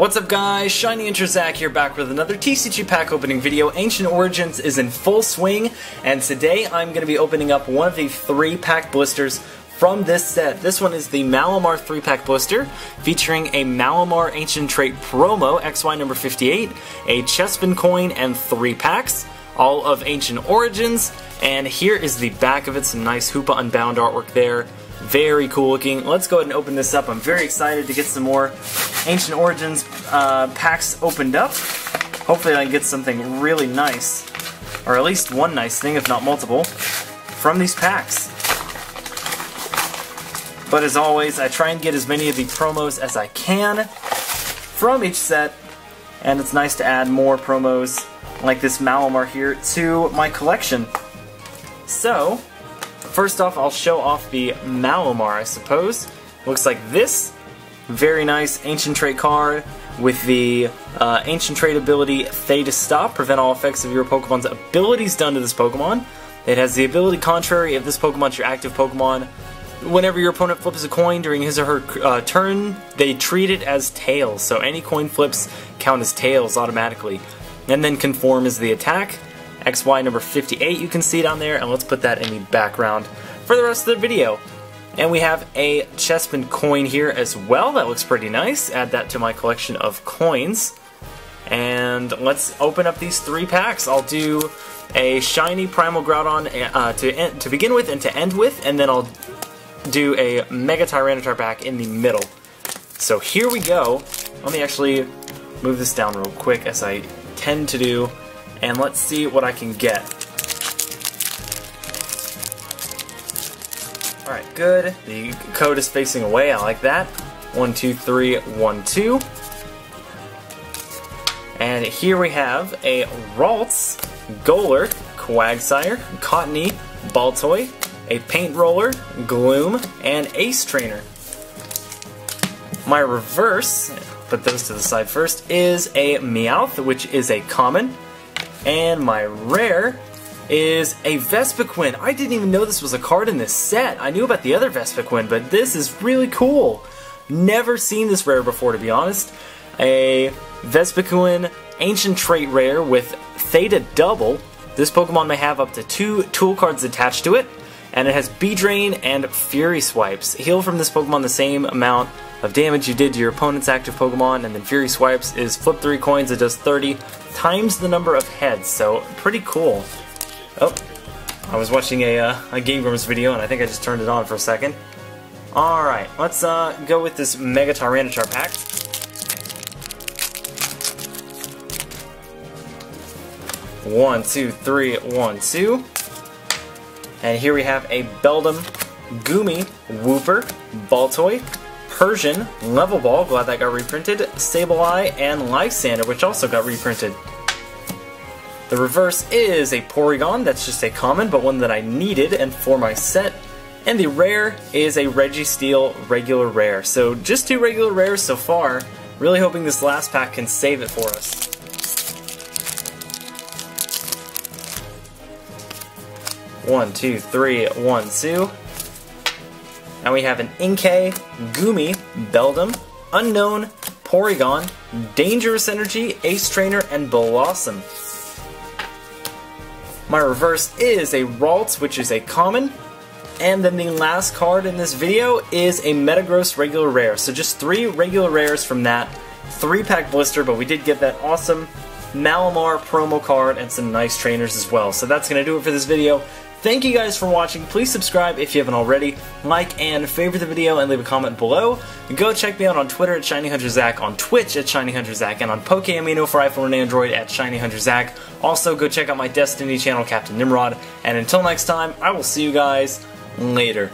What's up guys, Shiny Hunter Zach here back with another TCG pack opening video. Ancient Origins is in full swing, and today I'm going to be opening up one of the three pack blisters from this set. This one is the Malamar 3 pack blister, featuring a Malamar Ancient Trait promo, XY number 58, a Chespin coin, and three packs, all of Ancient Origins, and here is the back of it, some nice Hoopa Unbound artwork there. Very cool looking. Let's go ahead and open this up. I'm very excited to get some more Ancient Origins uh, packs opened up. Hopefully I can get something really nice, or at least one nice thing, if not multiple, from these packs. But as always, I try and get as many of the promos as I can from each set, and it's nice to add more promos like this Malamar here to my collection. So, first off, I'll show off the Malamar, I suppose. Looks like this. Very nice Ancient Trait card with the uh, Ancient Trait ability Theta Stop. Prevent all effects of your Pokemon's abilities done to this Pokemon. It has the ability contrary if this Pokemon's your active Pokemon. Whenever your opponent flips a coin during his or her uh, turn, they treat it as tails. So any coin flips count as tails automatically. And then conform is the attack. XY number 58 you can see down there, and let's put that in the background for the rest of the video. And we have a Chespin coin here as well, that looks pretty nice. Add that to my collection of coins. And let's open up these three packs. I'll do a shiny Primal Groudon uh, to, end, to begin with and to end with, and then I'll do a Mega Tyranitar pack in the middle. So here we go. Let me actually move this down real quick as I tend to do and let's see what I can get. Alright, good. The code is facing away, I like that. One, two, three, one, two. And here we have a Ralts, Golurk, Quagsire, Cottonee, Baltoy, a Paint Roller, Gloom, and Ace Trainer. My reverse, put those to the side first, is a Meowth, which is a common, and my rare is a Vespiquen. I didn't even know this was a card in this set. I knew about the other Vespiquen, but this is really cool. Never seen this rare before, to be honest. A Vespiquen Ancient Trait rare with Theta Double. This Pokemon may have up to two tool cards attached to it, and it has B Bee Drain and Fury Swipes. Heal from this Pokemon the same amount of damage you did to your opponent's active Pokemon, and then Fury Swipes is flip 3 coins, it does 30 times the number of heads, so pretty cool. Oh, I was watching a, uh, a Game Grumps video and I think I just turned it on for a second. Alright, let's uh, go with this Mega Tyranitar pack. One, two, three, one, two. And here we have a Beldum, Goomy, Wooper, Baltoy, Persian, Level Ball, glad that got reprinted, Sableye, and Lysandre, which also got reprinted. The reverse is a Porygon, that's just a common, but one that I needed and for my set. And the rare is a Registeel regular rare. So just two regular rares so far. Really hoping this last pack can save it for us. One, two, three, one, two. And we have an Inkay, Goomy, Beldum, Unown, Porygon, Dangerous Energy, Ace Trainer, and Blossom. My reverse is a Ralts, which is a common. And then the last card in this video is a Metagross regular rare. So just three regular rares from that three pack blister, but we did get that awesome Malamar promo card and some nice trainers as well. So that's going to do it for this video. Thank you guys for watching. Please subscribe if you haven't already. Like and favorite the video and leave a comment below. Go check me out on Twitter at ShinyHunterZach, on Twitch at ShinyHunterZach, and on Pokeamino for iPhone and Android at ShinyHunterZach. Also, go check out my Destiny channel, Captain Nimrod. And until next time, I will see you guys later.